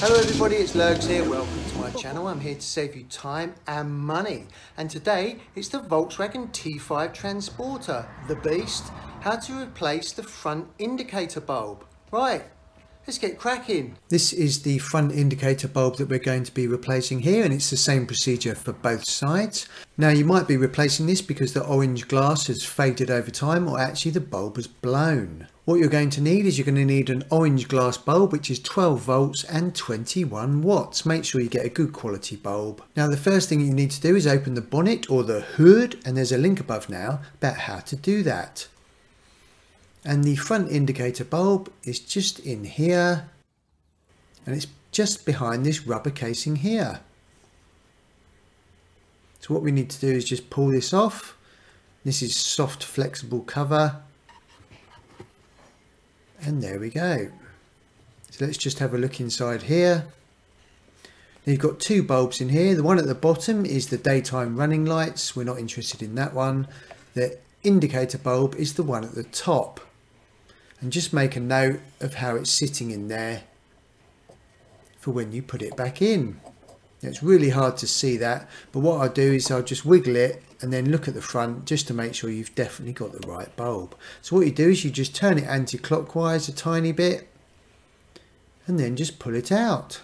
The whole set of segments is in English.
Hello everybody, it's Lurgs here. Welcome to my channel. I'm here to save you time and money. And today it's the Volkswagen T5 Transporter, the beast. How to replace the front indicator bulb. Right, let's get cracking. This is the front indicator bulb that we're going to be replacing here and it's the same procedure for both sides. Now you might be replacing this because the orange glass has faded over time or actually the bulb has blown. What you're going to need is you're going to need an orange glass bulb which is 12 volts and 21 watts. Make sure you get a good quality bulb. Now the first thing you need to do is open the bonnet or the hood and there's a link above now about how to do that. And the front indicator bulb is just in here and it's just behind this rubber casing here. So what we need to do is just pull this off. This is soft flexible cover and there we go. So let's just have a look inside here. you've got two bulbs in here. The one at the bottom is the daytime running lights. We're not interested in that one. The indicator bulb is the one at the top. And just make a note of how it's sitting in there for when you put it back in. It's really hard to see that, but what I'll do is I'll just wiggle it and then look at the front just to make sure you've definitely got the right bulb. So what you do is you just turn it anti-clockwise a tiny bit and then just pull it out.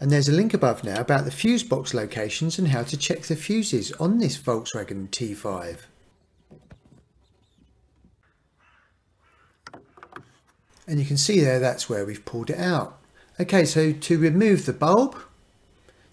And there's a link above now about the fuse box locations and how to check the fuses on this Volkswagen T5. And you can see there that's where we've pulled it out. Okay, so to remove the bulb,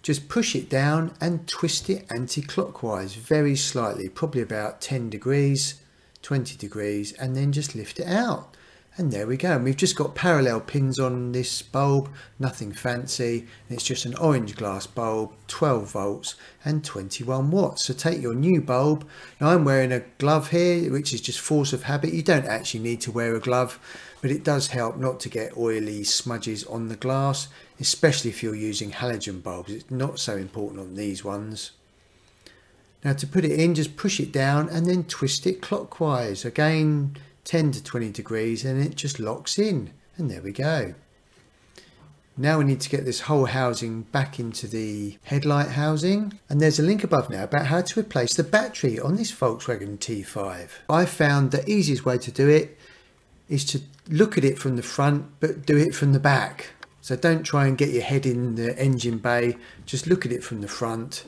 just push it down and twist it anti-clockwise very slightly, probably about 10 degrees, 20 degrees, and then just lift it out. And there we go. And we've just got parallel pins on this bulb, nothing fancy. It's just an orange glass bulb, 12 volts and 21 watts. So take your new bulb. Now I'm wearing a glove here, which is just force of habit. You don't actually need to wear a glove, but it does help not to get oily smudges on the glass especially if you're using halogen bulbs. It's not so important on these ones. Now to put it in, just push it down and then twist it clockwise. Again, 10 to 20 degrees and it just locks in. And there we go. Now we need to get this whole housing back into the headlight housing. And there's a link above now about how to replace the battery on this Volkswagen T5. I found the easiest way to do it is to look at it from the front, but do it from the back. So don't try and get your head in the engine bay, just look at it from the front.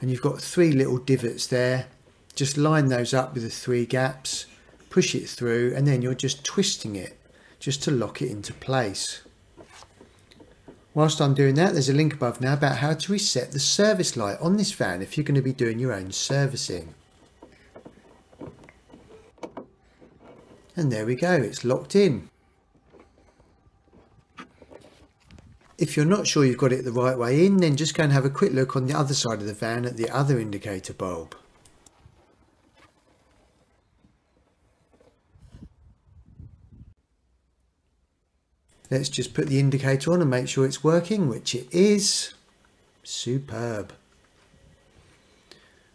And you've got three little divots there. Just line those up with the three gaps, push it through, and then you're just twisting it just to lock it into place. Whilst I'm doing that, there's a link above now about how to reset the service light on this van if you're going to be doing your own servicing. And there we go, it's locked in. If you're not sure you've got it the right way in, then just go and have a quick look on the other side of the van at the other indicator bulb. Let's just put the indicator on and make sure it's working, which it is. Superb.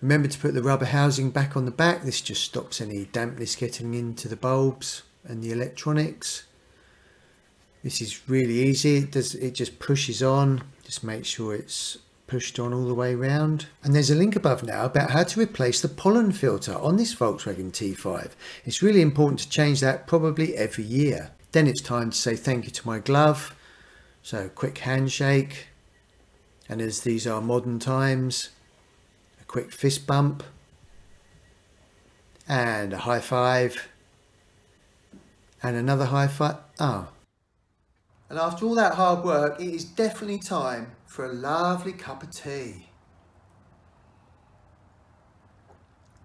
Remember to put the rubber housing back on the back. This just stops any dampness getting into the bulbs and the electronics. This is really easy. It, does, it just pushes on. Just make sure it's pushed on all the way around. And there's a link above now about how to replace the pollen filter on this Volkswagen T5. It's really important to change that probably every year. Then it's time to say thank you to my glove. So quick handshake. And as these are modern times, quick fist bump and a high five and another high five. Ah, and after all that hard work, it is definitely time for a lovely cup of tea.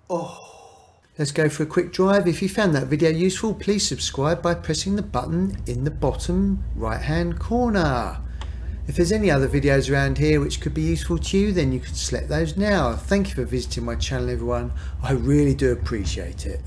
Oh. Let's go for a quick drive. If you found that video useful, please subscribe by pressing the button in the bottom right hand corner. If there's any other videos around here which could be useful to you, then you can select those now. Thank you for visiting my channel everyone. I really do appreciate it.